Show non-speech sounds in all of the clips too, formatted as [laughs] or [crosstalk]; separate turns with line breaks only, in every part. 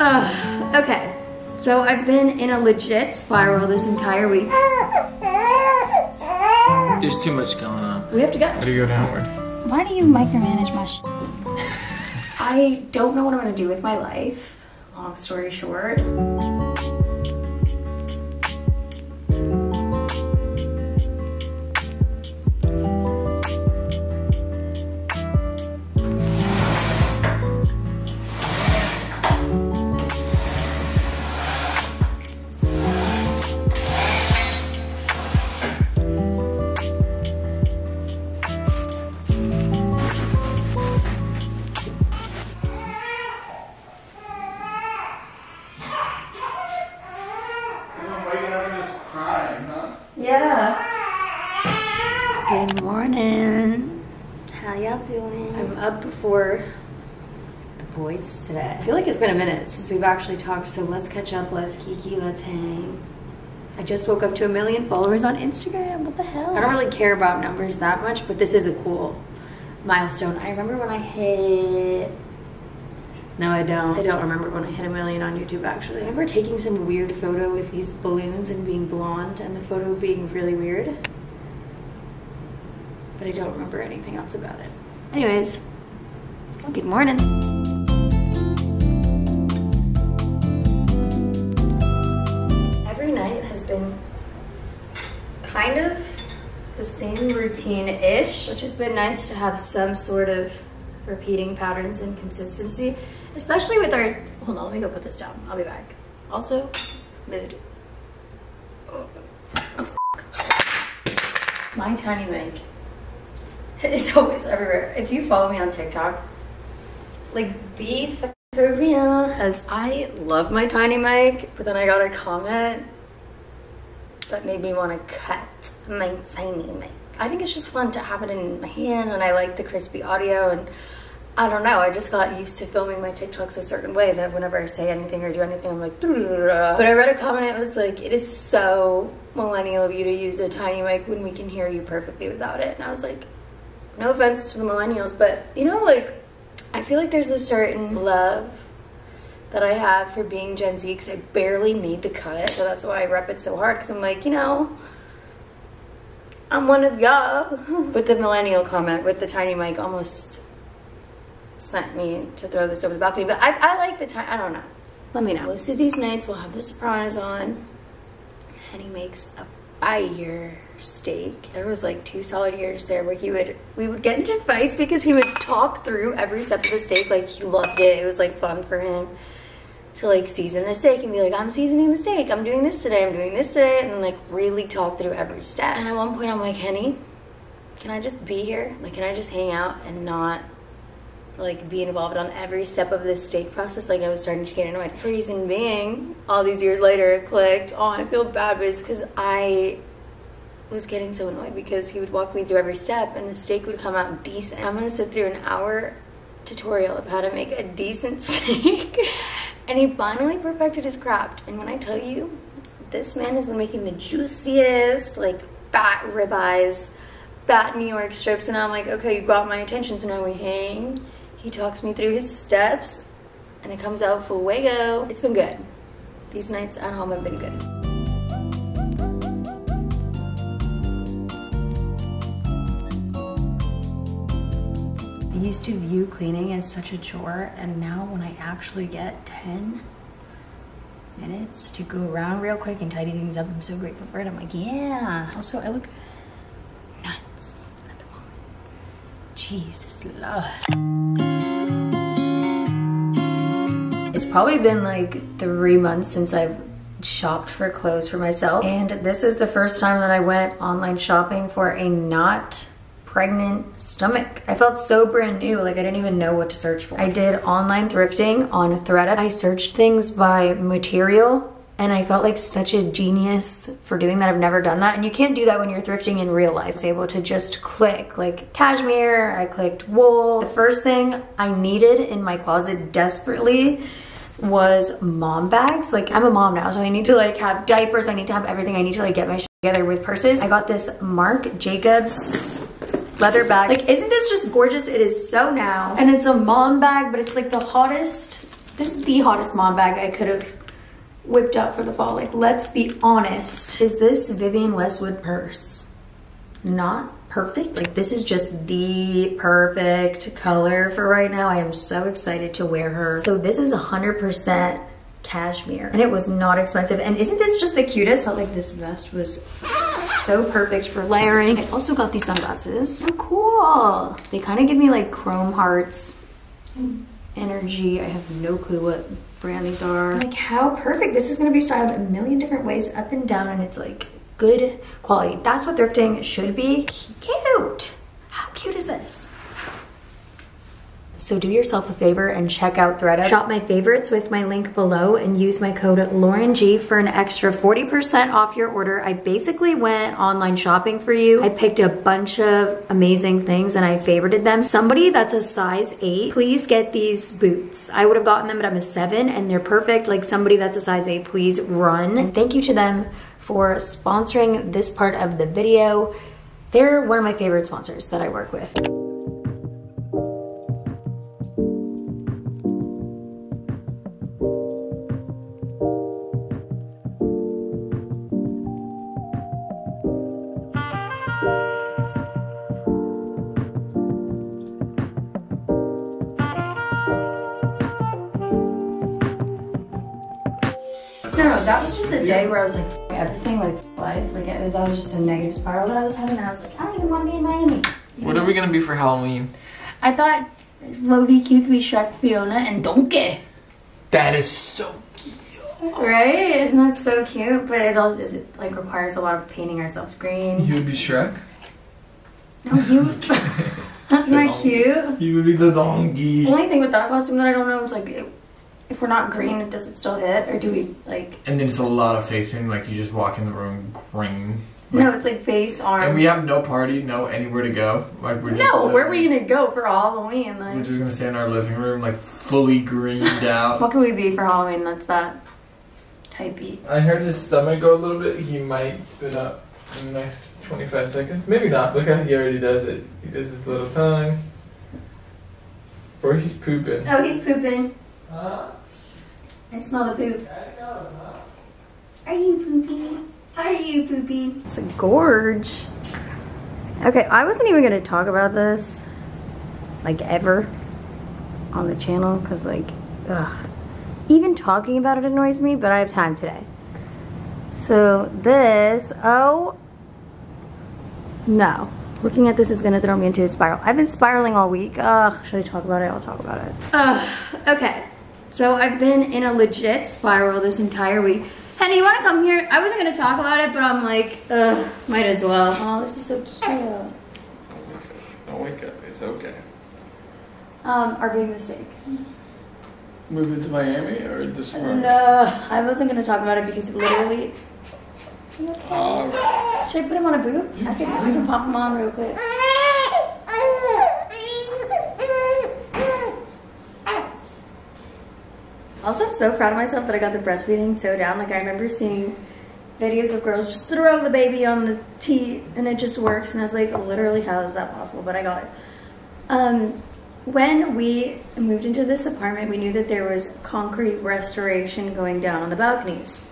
Uh, okay, so I've been in a legit spiral this entire week.
There's too much going on.
We have to go.
How do you go downward.
Why do you micromanage my sh
I don't know what I'm gonna do with my life. Long story short. Good morning. How y'all doing? I'm up before the boys today. I feel like it's been a minute since we've actually talked, so let's catch up, let's kiki, let's hang. I just woke up to a million followers on Instagram. What the hell? I don't really care about numbers that much, but this is a cool milestone. I remember when I hit no, I don't. I don't remember when I hit a million on YouTube actually. I remember taking some weird photo with these balloons and being blonde and the photo being really weird. But I don't remember anything else about it. Anyways, good morning. Every night has been kind of the same routine-ish, which has been nice to have some sort of repeating patterns and consistency, especially with our, hold on, let me go put this down. I'll be back. Also, mood. Oh, oh My tiny mic [laughs] is always everywhere. If you follow me on TikTok, like be for real, because I love my tiny mic, but then I got a comment that made me want to cut my tiny mic. I think it's just fun to have it in my hand and I like the crispy audio and I don't know. I just got used to filming my TikToks a certain way that whenever I say anything or do anything, I'm like, but I read a comment. It was like, it is so millennial of you to use a tiny mic when we can hear you perfectly without it. And I was like, no offense to the millennials, but you know, like, I feel like there's a certain love that I have for being Gen Z because I barely made the cut. So that's why I rep it so hard because I'm like, you know, I'm one of y'all. [laughs] but the millennial comment with the tiny mic almost sent me to throw this over the balcony. But I, I like the time. I don't know. Let me know. Most of these nights we'll have the Sopranos on. He makes a fire steak. There was like two solid years there where he would we would get into fights because he would talk through every step of the steak. Like he loved it. It was like fun for him to like season the steak and be like, I'm seasoning the steak. I'm doing this today. I'm doing this today. And like really talk through every step. And at one point I'm like, Henny, can I just be here? Like, can I just hang out and not like be involved on every step of this steak process like i was starting to get annoyed reason being all these years later it clicked oh i feel bad was because i was getting so annoyed because he would walk me through every step and the steak would come out decent i'm gonna sit through an hour tutorial of how to make a decent [laughs] steak and he finally perfected his craft and when i tell you this man has been making the juiciest like fat ribeyes fat new york strips and i'm like okay you got my attention so now we hang he talks me through his steps and it comes out fuego. It's been good. These nights at home have been good. Used to view cleaning as such a chore and now when I actually get 10 minutes to go around real quick and tidy things up, I'm so grateful for it. I'm like, yeah. Also, I look nuts at the moment. Jesus Lord. It's probably been like three months since I've shopped for clothes for myself. And this is the first time that I went online shopping for a not pregnant stomach. I felt so brand new, like I didn't even know what to search for. I did online thrifting on ThredUp. I searched things by material and I felt like such a genius for doing that. I've never done that. And you can't do that when you're thrifting in real life. I was able to just click like cashmere, I clicked wool. The first thing I needed in my closet desperately was mom bags. Like I'm a mom now, so I need to like have diapers. I need to have everything. I need to like get my shit together with purses. I got this Marc Jacobs leather bag. Like, isn't this just gorgeous? It is so now. And it's a mom bag, but it's like the hottest This is the hottest mom bag I could have whipped up for the fall. Like, let's be honest. Is this Vivienne Westwood purse not perfect? Like, this is just the perfect color for right now. I am so excited to wear her. So this is 100% cashmere and it was not expensive. And isn't this just the cutest? I felt like this vest was so perfect for layering. I also got these sunglasses. So cool. They kind of give me like chrome hearts mm. energy. I have no clue what brand these are. Like how perfect. This is gonna be styled a million different ways up and down and it's like good quality. That's what thrifting should be. Cute. How cute is this? So do yourself a favor and check out ThredUp. Shop my favorites with my link below and use my code LaurenG for an extra 40% off your order. I basically went online shopping for you. I picked a bunch of amazing things and I favorited them. Somebody that's a size eight, please get these boots. I would have gotten them, but I'm a seven and they're perfect. Like somebody that's a size eight, please run. And thank you to them for sponsoring this part of the video. They're one of my favorite sponsors that I work with. Was just a negative spiral that I was having. I was like, I don't even want to be in Miami.
What are we gonna be for Halloween?
I thought what would be cute could be Shrek, Fiona, and Donkey.
That is so cute.
Right? Isn't that so cute? But it also it like requires a lot of painting ourselves green.
You would be Shrek.
No, you. Isn't [laughs] that cute?
You would be the donkey.
The only thing with that costume that I don't know is like, it, if we're not green, does it still hit, or do we like?
And then it's a lot of face painting. Like you just walk in the room green.
No, it's like face, arm.
And we have no party, no anywhere to go. Like we're just
no, where are we gonna go for Halloween?
We're just gonna stay in our living room, like fully greened [laughs] out.
what can we be for Halloween? That's that typey.
I heard his stomach go a little bit. He might spit up in the next 25 seconds. Maybe not. Look how he already does it. He does his little tongue. Or he's pooping.
Oh, he's pooping.
Huh?
I smell the poop.
I huh?
Are you poopy? Are you poopy? It's a gorge. Okay, I wasn't even gonna talk about this, like ever, on the channel, cause like, ugh. Even talking about it annoys me, but I have time today. So this, oh, no. Looking at this is gonna throw me into a spiral. I've been spiraling all week. Ugh, should I talk about it? I'll talk about it. Ugh, okay. So I've been in a legit spiral this entire week. Henny, you wanna come here? I wasn't gonna talk about it, but I'm like, ugh, might as well. Oh, this is so cute.
Don't wake up. It's okay.
Um, our big mistake.
Moving to Miami or this room?
No, I wasn't gonna talk about it because literally.
Alright.
Should I put him on a boot? I can, I can pop him on real quick. Also, I'm so proud of myself that I got the breastfeeding so down. Like, I remember seeing videos of girls just throw the baby on the teat and it just works. And I was like, literally, how is that possible? But I got it. Um, when we moved into this apartment, we knew that there was concrete restoration going down on the balconies.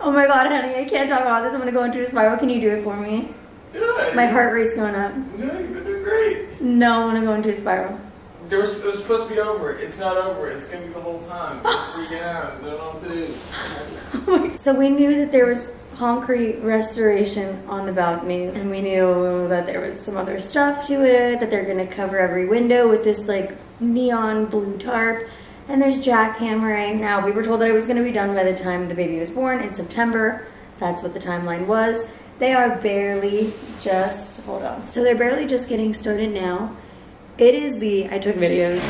Oh my god, honey, I can't talk about this. I'm gonna go into a spiral. Can you do it for me?
Good.
My heart rate's going up.
No, you've been doing great.
No, I'm gonna go into a spiral.
There was, it was supposed to be over. It's not over. It's gonna be the whole time. [laughs] Freaking out. Don't know what to do. [laughs]
so we knew that there was concrete restoration on the balconies, and we knew that there was some other stuff to it, that they're gonna cover every window with this like neon blue tarp. And there's jackhammering. Now, we were told that it was gonna be done by the time the baby was born in September. That's what the timeline was. They are barely just, hold on. So they're barely just getting started now. It is the, I took videos.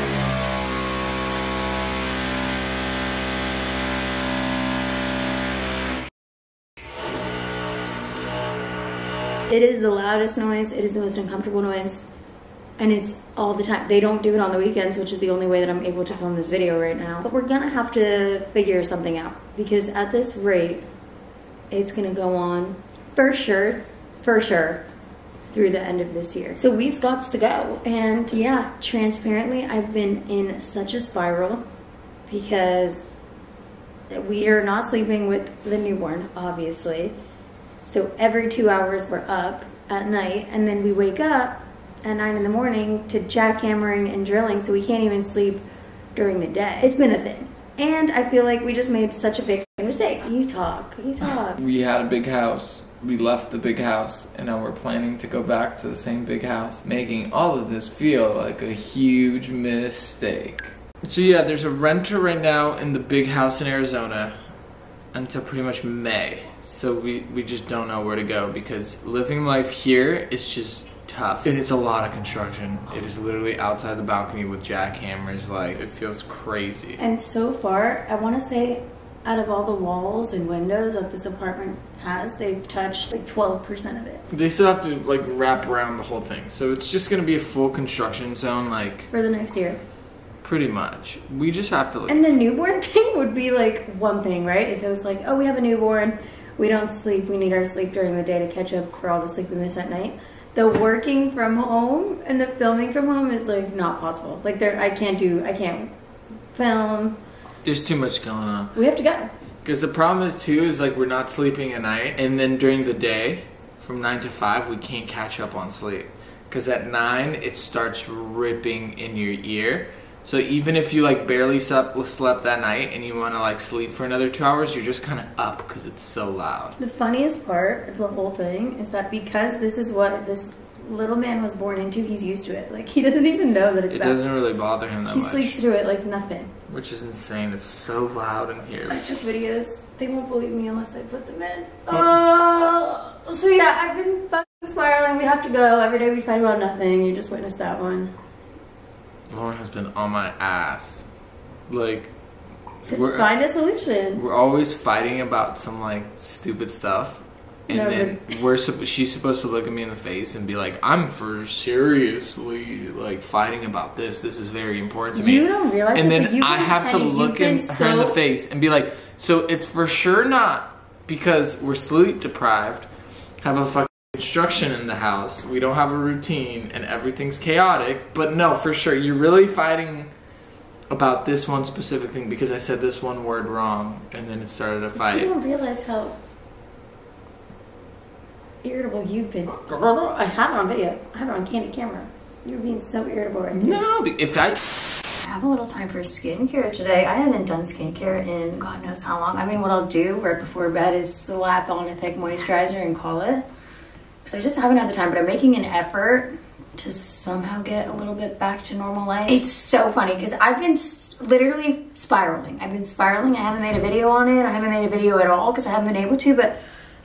It is the loudest noise, it is the most uncomfortable noise, and it's all the time. They don't do it on the weekends, which is the only way that I'm able to film this video right now. But we're gonna have to figure something out because at this rate, it's gonna go on for sure, for sure, through the end of this year. So we've got to go. And yeah, transparently, I've been in such a spiral because we are not sleeping with the newborn, obviously. So every two hours we're up at night, and then we wake up at nine in the morning to jackhammering and drilling, so we can't even sleep during the day. It's been a thing. And I feel like we just made such a big mistake. You talk, you talk.
We had a big house. We left the big house, and now we're planning to go back to the same big house, making all of this feel like a huge mistake. So yeah, there's a renter right now in the big house in Arizona until pretty much May. So we, we just don't know where to go because living life here is just tough. And it's a lot of construction. It is literally outside the balcony with jackhammers. Like, it feels crazy.
And so far, I want to say out of all the walls and windows that this apartment has, they've touched like 12% of it
They still have to like wrap around the whole thing. So it's just gonna be a full construction zone, like
for the next year.
pretty much. We just have to like
And the newborn [laughs] thing would be like one thing, right? If it was like, oh, we have a newborn, we don't sleep, we need our sleep during the day to catch up for all the sleep we miss at night. The working from home and the filming from home is like not possible. Like there, I can't do, I can't film.
There's too much going on.
We have to go.
Because the problem is too is like we're not sleeping at night, and then during the day, from nine to five, we can't catch up on sleep. Because at nine, it starts ripping in your ear. So even if you like barely slept, slept that night and you want to like sleep for another two hours, you're just kind of up because it's so loud.
The funniest part of the whole thing is that because this is what this little man was born into, he's used to it. Like he doesn't even know that it's
It
bad.
doesn't really bother him that
He
much,
sleeps through it like nothing.
Which is insane. It's so loud in here.
I took videos. They won't believe me unless I put them in. Oh, so yeah, I've been fucking spiraling. We have to go. Every day we fight about nothing. You just witnessed that one.
Lauren has been on my ass. Like
To
We're-
find a solution.
we're always fighting about some like stupid stuff. And
No,
then we're she's supposed to look at me in the face and be like, "I'm for seriously like fighting about this. This is very important to me."
You don't realize
and then
but
I have to look in
been
her in the face and be like, "So it's for sure not because we're sleep deprived, have a fucking construction in the house, we don't have a routine, and everything's chaotic. But no, for sure, you're really fighting." About this one specific thing because I said this one word wrong and then it started a fight.
You don't realize how irritable you've been. I have it on video. I have it on candid camera. You're being so irritable right now.
No, if I
I have a little time for skincare today. I haven't done skincare in God knows how long. I mean, what I'll do right before bed is slap on a thick moisturizer and call it. Because I just haven't had the time, but I'm making an effort to somehow get a little bit back to normal life. It's so funny because I've been s- literally spiraling. I've been spiraling. I haven't made a video on it. I haven't made a video at all because I haven't been able to, but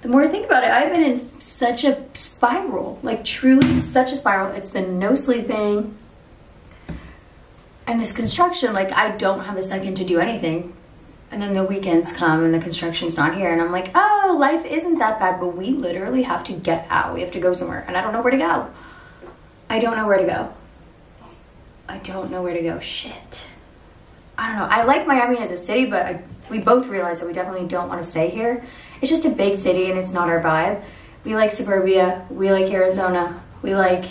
the more I think about it, I've been in such a spiral, like truly such a spiral. It's the no sleeping, and this construction, like I don't have a second to do anything. And then the weekends come and the construction's not here. And I'm like, oh, life isn't that bad, but we literally have to get out. We have to go somewhere. And I don't know where to go. I don't know where to go. I don't know where to go. Shit. I don't know. I like Miami as a city, but I, we both realize that we definitely don't want to stay here. It's just a big city and it's not our vibe. We like suburbia. We like Arizona. We like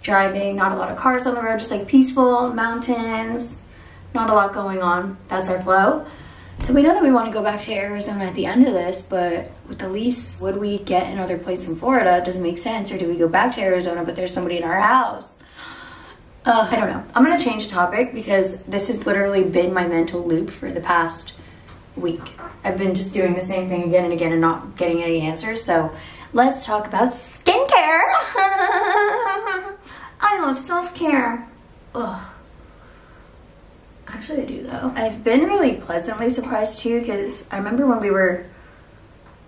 driving, not a lot of cars on the road, just like peaceful mountains, not a lot going on. That's our flow. So we know that we want to go back to Arizona at the end of this, but with the lease, would we get another place in Florida? Does it make sense? Or do we go back to Arizona, but there's somebody in our house? Uh, I don't know. I'm gonna change the topic because this has literally been my mental loop for the past week. I've been just doing the same thing again and again and not getting any answers. So let's talk about skincare. [laughs] I love self care. Ugh. Actually, I do though. I've been really pleasantly surprised too because I remember when we were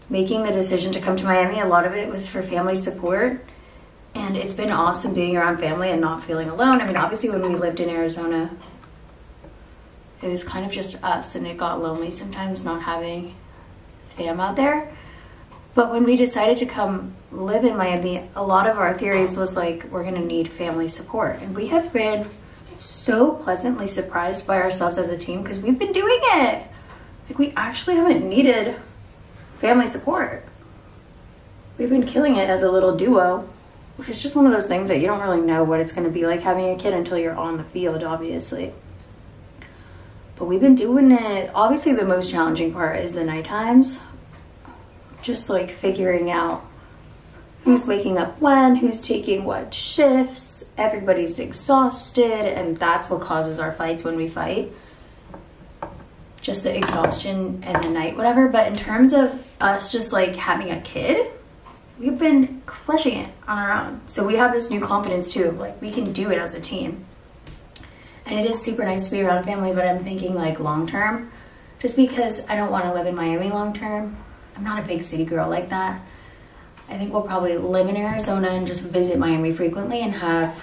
making the decision to come to Miami, a lot of it was for family support. And it's been awesome being around family and not feeling alone. I mean, obviously, when we lived in Arizona, it was kind of just us, and it got lonely sometimes not having fam out there. But when we decided to come live in Miami, a lot of our theories was like, we're gonna need family support. And we have been so pleasantly surprised by ourselves as a team because we've been doing it. Like, we actually haven't needed family support. We've been killing it as a little duo, which is just one of those things that you don't really know what it's gonna be like having a kid until you're on the field, obviously. But we've been doing it. Obviously, the most challenging part is the night times. Just like figuring out who's waking up when, who's taking what shifts. Everybody's exhausted, and that's what causes our fights when we fight. Just the exhaustion and the night, whatever. But in terms of us just like having a kid, we've been crushing it on our own. So we have this new confidence too like we can do it as a team. And it is super nice to be around family, but I'm thinking like long term, just because I don't want to live in Miami long term. I'm not a big city girl like that. I think we'll probably live in Arizona and just visit Miami frequently and have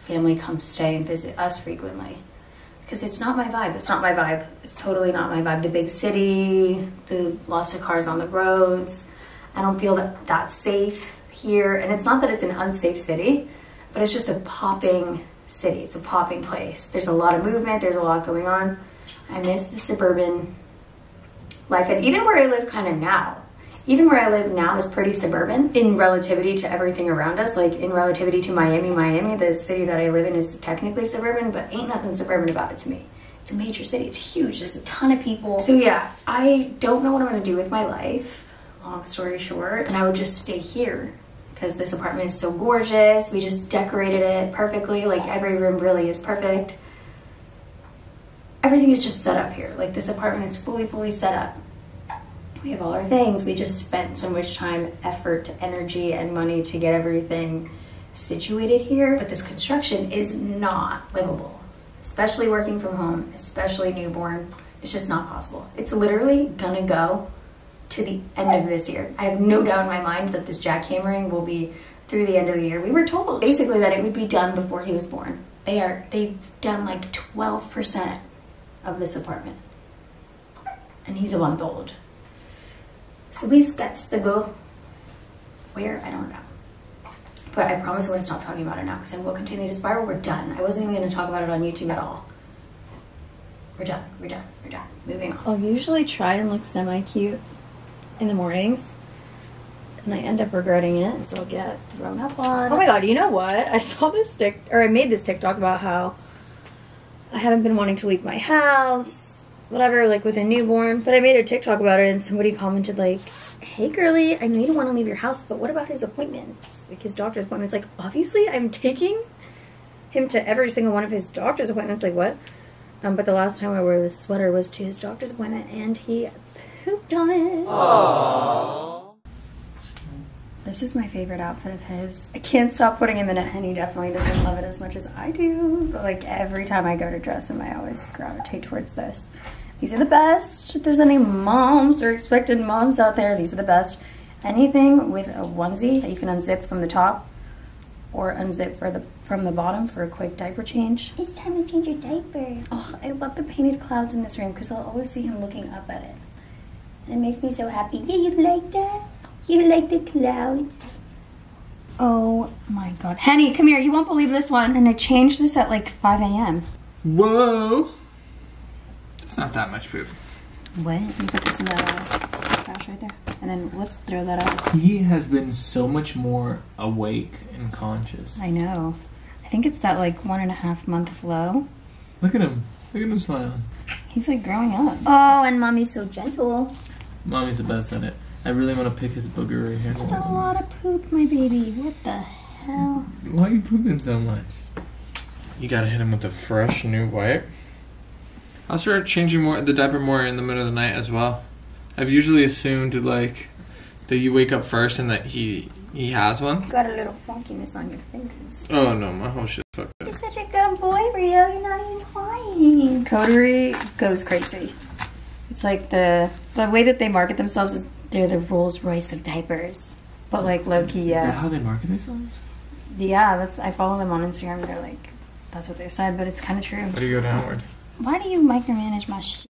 family come stay and visit us frequently. Because it's not my vibe. It's not my vibe. It's totally not my vibe. The big city, the lots of cars on the roads. I don't feel that that's safe here. And it's not that it's an unsafe city, but it's just a popping city. It's a popping place. There's a lot of movement. There's a lot going on. I miss the suburban life. And even where I live kind of now, even where I live now is pretty suburban in relativity to everything around us. Like in relativity to Miami, Miami, the city that I live in is technically suburban, but ain't nothing suburban about it to me. It's a major city. It's huge. There's a ton of people. So yeah, I don't know what I'm going to do with my life. Long story short, and I would just stay here because this apartment is so gorgeous. We just decorated it perfectly. Like every room really is perfect. Everything is just set up here. Like this apartment is fully, fully set up we have all our things. We just spent so much time, effort, energy, and money to get everything situated here. But this construction is not livable, especially working from home, especially newborn. It's just not possible. It's literally gonna go to the end of this year. I have no doubt in my mind that this jackhammering will be through the end of the year. We were told basically that it would be done before he was born. They are they've done like 12% of this apartment. And he's a month old. So we've got to go where? I don't know. But I promise I'm to stop talking about it now because I will continue to spiral. We're done. I wasn't even to talk about it on YouTube at all. We're done. We're done. We're done. Moving on. I'll usually try and look semi cute in the mornings. And I end up regretting it so I'll get thrown up on. Oh my god, you know what? I saw this tick or I made this TikTok about how I haven't been wanting to leave my house whatever, like with a newborn. But I made a TikTok about it and somebody commented like, hey girly, I know you don't want to leave your house, but what about his appointments? Like his doctor's appointments. Like, obviously I'm taking him to every single one of his doctor's appointments. Like what? Um, but the last time I wore this sweater was to his doctor's appointment and he pooped on it. Aww. This is my favorite outfit of his. I can't stop putting him in it, and he definitely doesn't love it as much as I do. But like every time I go to dress him, I always gravitate towards this. These are the best. If there's any moms or expected moms out there, these are the best. Anything with a onesie that you can unzip from the top or unzip for the from the bottom for a quick diaper change.
It's time to change your diaper.
Oh, I love the painted clouds in this room because I'll always see him looking up at it.
And it makes me so happy. Yeah, you like that? You like the clouds?
Oh my god. Henny, come here. You won't believe this one. And I changed this at like 5 a.m.
Whoa. It's not that much poop.
What? You put this in the trash right there. And then let's throw that out.
He has been so much more awake and conscious.
I know. I think it's that like one and a half month flow.
Look at him. Look at him smiling.
He's like growing up.
Oh, and mommy's so gentle.
Mommy's the best at it. I really want to pick his booger right here.
That's a lot of poop, my baby. What the hell?
Why are you pooping so much? You gotta hit him with a fresh new wipe. I'll start changing more the diaper more in the middle of the night as well. I've usually assumed like that you wake up first and that he he has one.
Got a little funkiness on your fingers.
Oh no, my whole shit's fucked
up. You're such a good boy, Rio. You're not even crying.
Coterie goes crazy. It's like the the way that they market themselves is they're the Rolls Royce of diapers. But like low key, yeah.
Is that how they market themselves?
Yeah, that's I follow them on Instagram. They're like, that's what they said, but it's kind of true.
Why do you go downward?
Why do you micromanage my shit?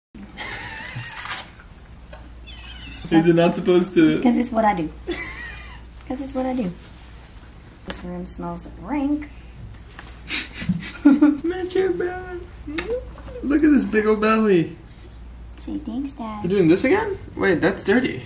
Is it not supposed to?
Because it's what I do. Because it's what I do. This room smells rank. [laughs]
Metro belly. Look at this big old belly.
Say thanks, Dad.
You're doing this again? Wait, that's dirty.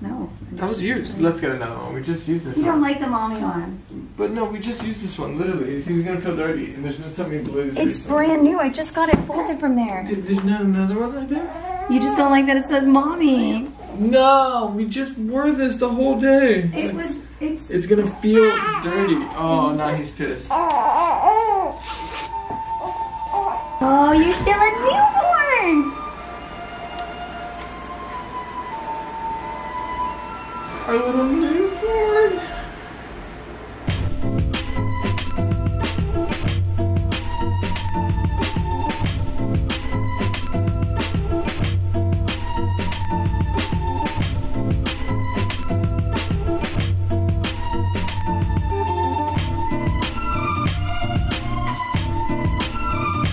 No.
That was used. Let's get another one. We just used this
You don't like the mommy one.
But no, we just used this one. Literally, he's gonna feel dirty, and there's been so many blues.
It's
recently.
brand new. I just got it folded from there.
Dude, There's not another one right there.
You just don't like that it says mommy.
No, we just wore this the whole day.
It was. It's.
It's gonna feel dirty. Oh, now he's pissed.
Oh, you're still a newborn.
Little newborn.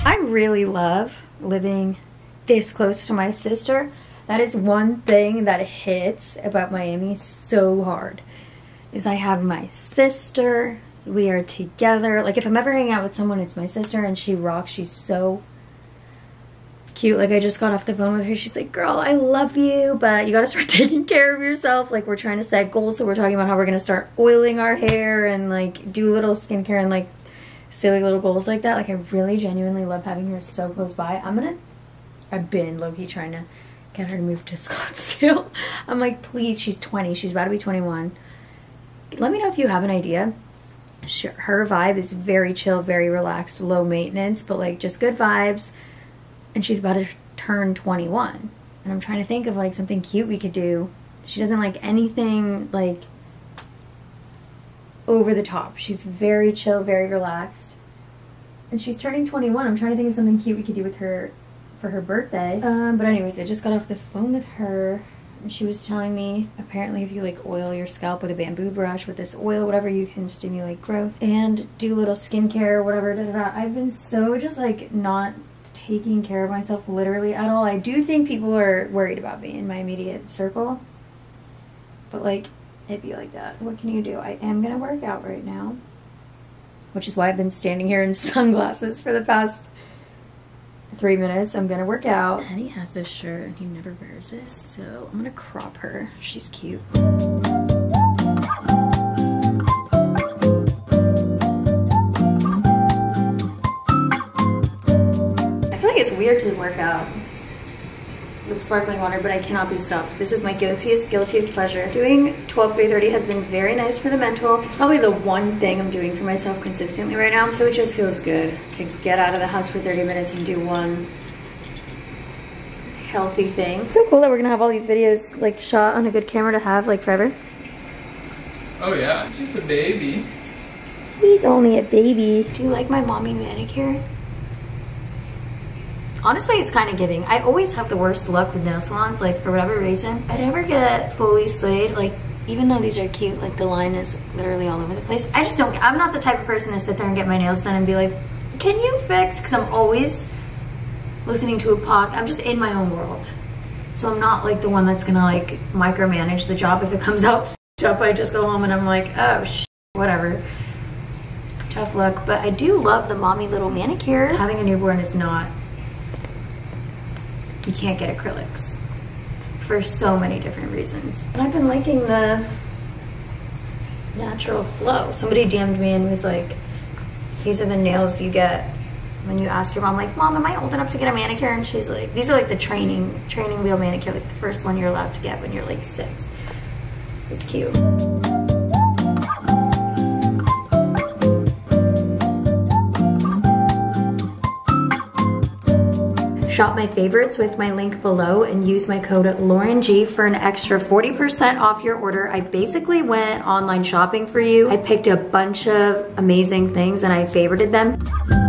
I really love living this close to my sister. That is one thing that hits about Miami so hard. Is I have my sister. We are together. Like if I'm ever hanging out with someone, it's my sister and she rocks. She's so cute. Like I just got off the phone with her. She's like, "Girl, I love you, but you got to start [laughs] taking care of yourself." Like we're trying to set goals, so we're talking about how we're to start oiling our hair and like do little skincare and like silly little goals like that. Like I really genuinely love having her so close by. I'm gonna I've been low-key trying to get her to move to [laughs] Scottsdale. I'm like, please, she's 20. She's about to be 21. Let me know if you have an idea. Her vibe is very chill, very relaxed, low maintenance, but like just good vibes. And she's about to turn 21. And I'm trying to think of like something cute we could do. She doesn't like anything like over the top. She's very chill, very relaxed. And she's turning 21. I'm trying to think of something cute we could do with her for her birthday. Um, but anyways, I just got off the phone with her. She was telling me apparently if you like oil your scalp with a bamboo brush with this oil, whatever, you can stimulate growth and do little skincare, whatever. Da, da, da. I've been so just like not taking care of myself literally at all. I do think people are worried about me in my immediate circle. But like it'd be like that. What can you do? I am gonna work out right now. Which is why I've been standing here in [laughs] sunglasses for the past three minutes. I'm gonna work out. Penny has this shirt and he never wears this, so I'm gonna crop her. She's cute. I feel like it's weird to work out with sparkling water, but I cannot be stopped. This is my guiltiest, guiltiest pleasure. Doing 12 330 has been very nice for the mental. It's probably the one thing I'm doing for myself consistently right now, so it just feels good to get out of the house for 30 minutes and do one healthy thing. It's so cool that we're gonna have all these videos like shot on a good camera to have like forever.
Oh yeah, she's a baby.
He's only a baby.
Do you like my mommy manicure? Honestly, it's kind of giving. I always have the worst luck with nail salons, like for whatever reason. I never get fully slayed, like even though these are cute, like the line is literally all over the place. I just don't, I'm not the type of person to sit there and get my nails done and be like, can you fix? Because I'm always listening to a pod. I'm just in my own world. So I'm not like the one that's gonna like micromanage the job. If it comes out [laughs] up, I just go home and I'm like, oh, sh whatever tough luck, but I do love the mommy little manicure. Having a newborn is not, you can't get acrylics for so many different reasons. And I've been liking the natural flow. Somebody DM'd me and was like, these are the nails you get when you ask your mom, like, mom, am I old enough to get a manicure? And she's like, these are like the training, training wheel manicure, like the first one you're allowed to get when you're like six. It's cute. Shop my favorites with my link below and use my code LaurenG for an extra 40% off your order. I basically went online shopping for you. I picked a bunch of amazing things and I favorited them.